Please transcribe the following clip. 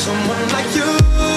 someone like you.